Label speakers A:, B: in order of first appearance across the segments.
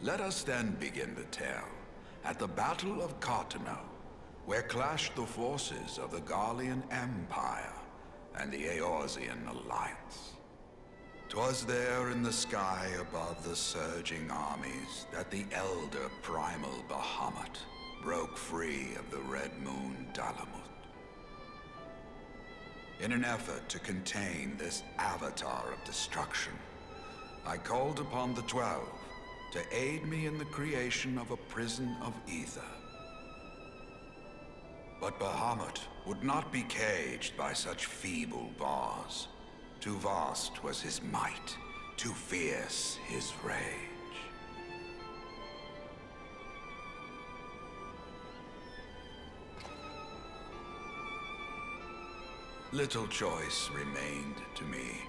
A: Let us then begin the tale at the Battle of Carteneau, where clashed the forces of the Garlean Empire and the Eorzean Alliance. 'Twas there in the sky above the surging armies that the elder primal Bahamut broke free of the Red Moon Dalamud. In an effort to contain this avatar of destruction, I called upon the Twelve to aid me in the creation of a prison of ether. But Bahamut would not be caged by such feeble bars. Too vast was his might, too fierce his rage. Little choice remained to me.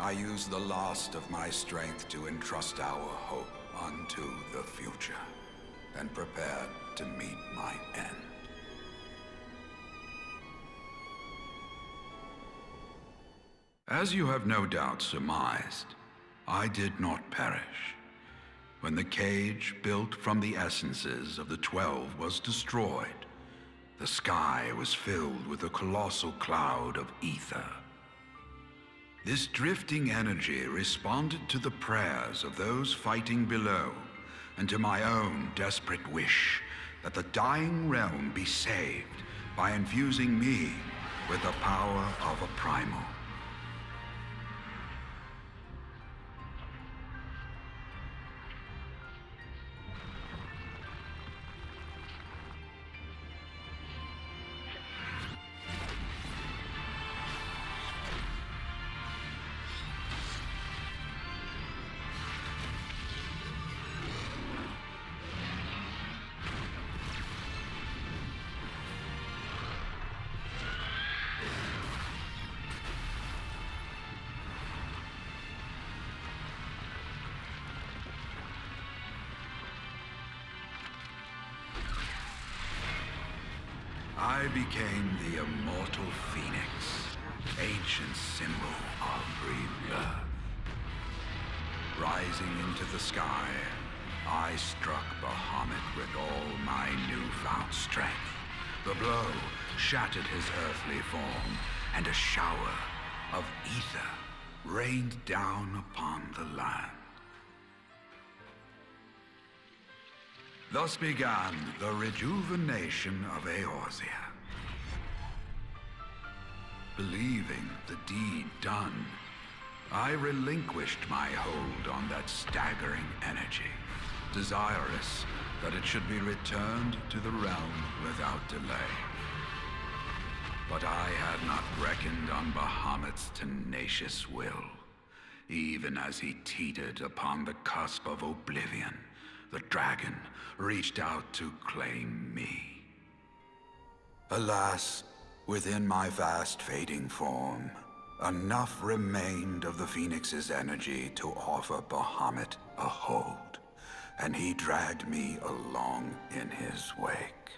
A: I used the last of my strength to entrust our hope unto the future, and prepared to meet my end. As you have no doubt surmised, I did not perish. When the cage built from the essences of the Twelve was destroyed, the sky was filled with a colossal cloud of ether. This drifting energy responded to the prayers of those fighting below, and to my own desperate wish that the dying realm be saved by infusing me with the power of a primal. I became the immortal phoenix, ancient symbol of rebirth. Rising into the sky, I struck Bahamut with all my newfound strength. The blow shattered his earthly form, and a shower of ether rained down upon the land. Thus began the rejuvenation of Eorzea. Believing the deed done, I relinquished my hold on that staggering energy, desirous that it should be returned to the realm without delay. But I had not reckoned on Bahamut's tenacious will, even as he teetered upon the cusp of oblivion the dragon reached out to claim me. Alas, within my vast fading form, enough remained of the Phoenix's energy to offer Bahamut a hold, and he dragged me along in his wake.